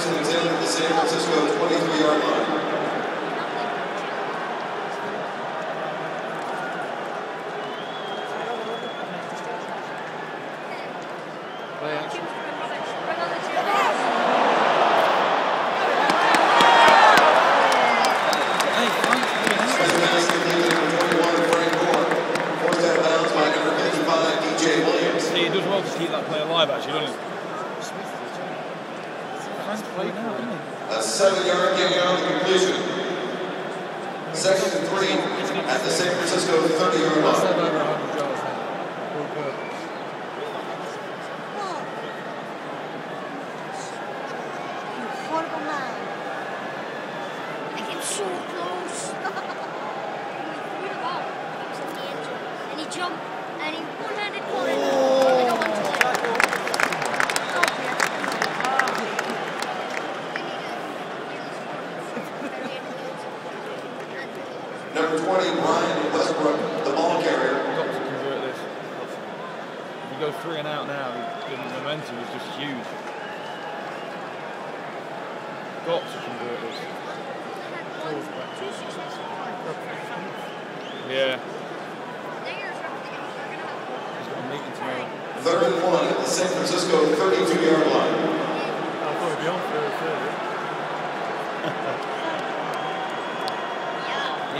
first and 10 at the San Francisco 23-yard line. Special pass completed number 21, Frank Gore. Forced out of bounds by number 55, DJ Williams. See, he does well to keep that play alive, actually, doesn't he? A seven-yard gain on the completion. Second and three at the San Francisco 30-yard line. have over 100 yards now. All good. Horrible man. I get so close. and he jumped and he one-handed caught it. And I got one to it. Number 20, Brian Westbrook, the ball carrier. Got to convert this. If you go three and out now, the momentum is just huge. Got to convert this. Yeah, he's got a meeting tomorrow. Third and one at the San Francisco 32-yard line. I'll probably be on for a third. You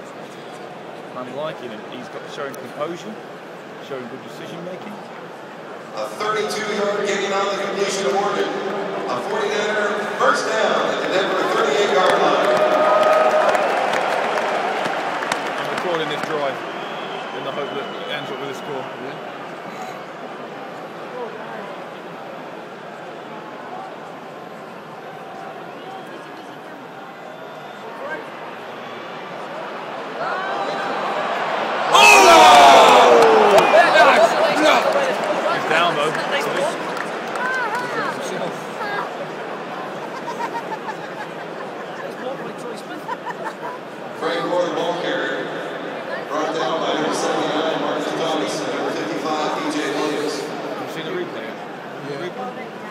liking him. He's got showing composure, showing good decision making. A 32-yard gain on the completion of Morgan. A 49er first down at the Denver 38-yard line. I'm recording this drive in the hope that it ends up with a score. He's down though. Frank Gore, the ball carrier. Brought down by number 79, Marcus Thomas, and number 55, DJ Williams. Have you seen the replay?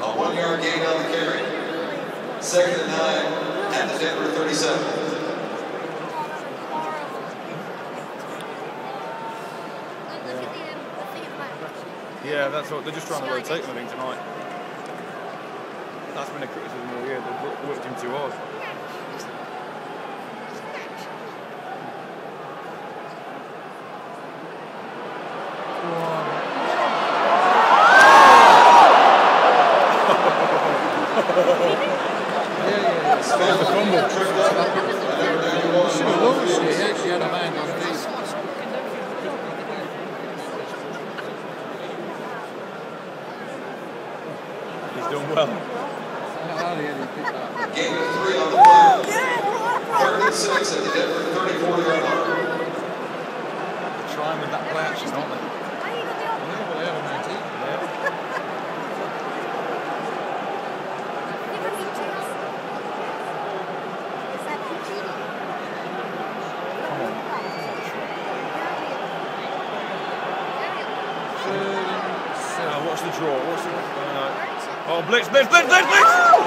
A one-yard gain on the carry. Second and nine at the Denver 37. Yeah, that's what they're just trying to rotate him, I think, tonight. That's been a criticism all year. They've wor- worked him too hard. Smith fumble. Tripped up by number 91, Should have launched it. He actually had a man on his. He's doing well. Hardly any pick that. Gain of three on the play. Third and six at the Denver 34-yard line. They're trying with that play action, aren't they? Yeah, well, they have a man team. Yeah. Third and seven. Uh, watch the draw. Watch the. Uh, oh, blitz, blitz, blitz, blitz, blitz!